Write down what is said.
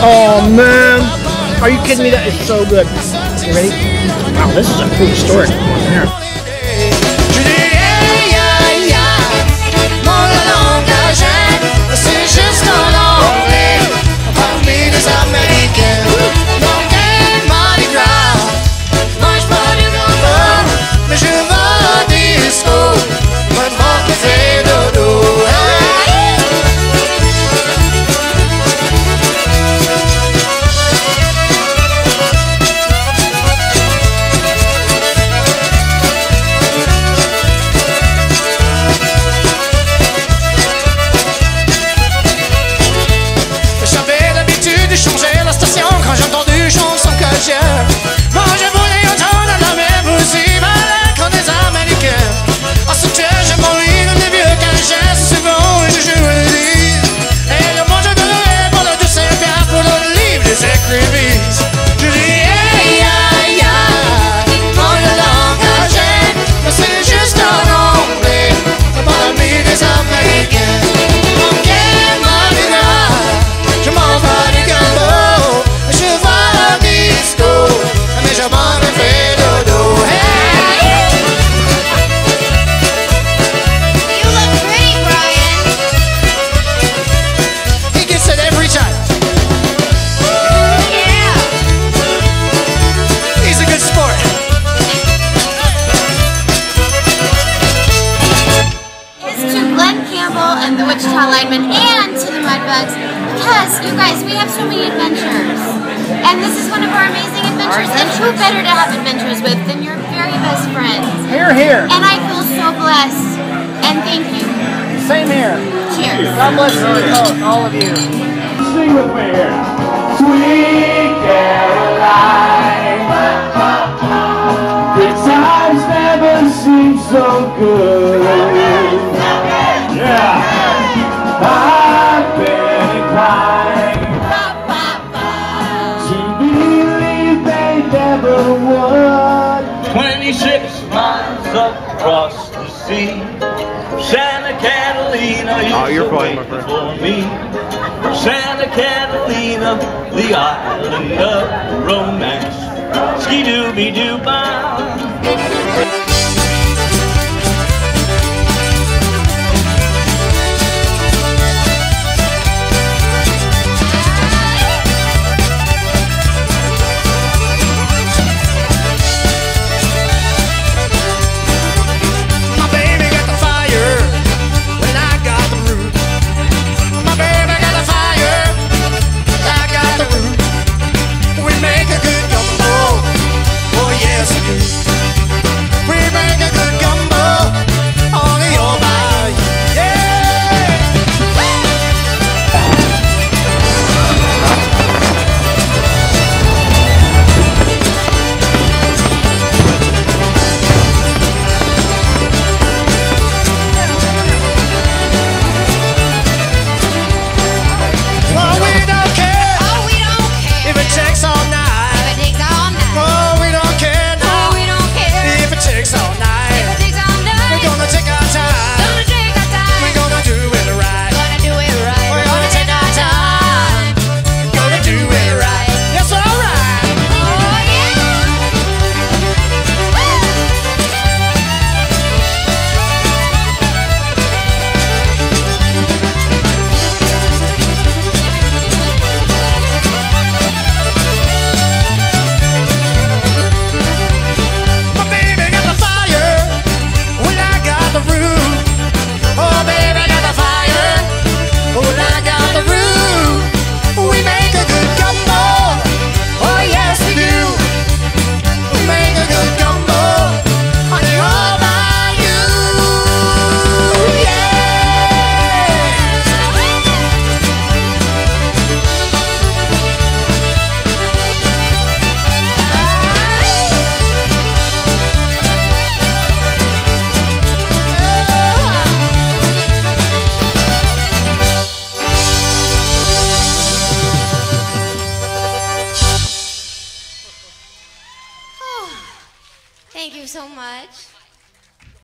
Oh man, are you kidding me? That is so good. You ready? Wow, this is a prehistoric story. here. linemen and to the Mudbugs because, you guys, we have so many adventures. And this is one of our amazing adventures. And who better to have adventures with than your very best friends? Here, here. And I feel so blessed. And thank you. Same here. Cheers. God bless you both, all of you. Sing with me here. Sweet Caroline. Good times never seem so good. across the sea. Santa Catalina, you oh, you're fine, my for me. Santa Catalina, the island of romance. Ski dooby doo bye. much.